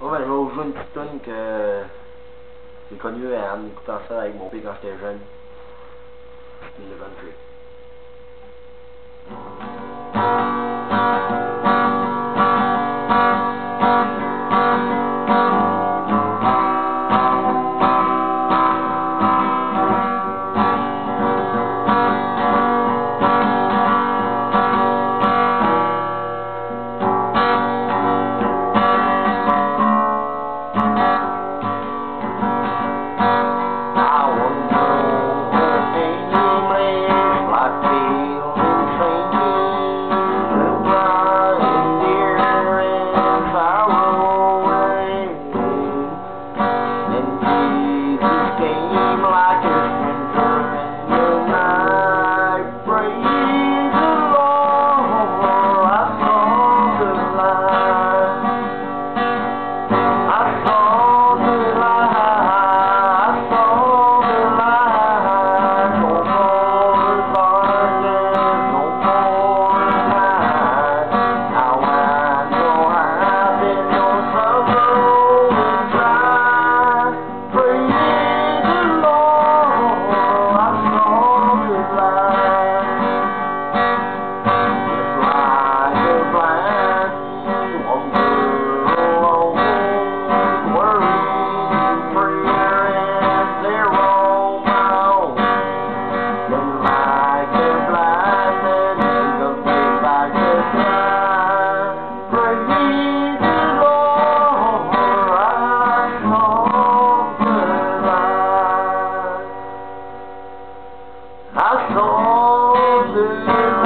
Oh, ben, je vais vous jouer une petite tune que j'ai connue en écoutant ça avec mon père quand j'étais jeune. Le country. Thank you. I saw this.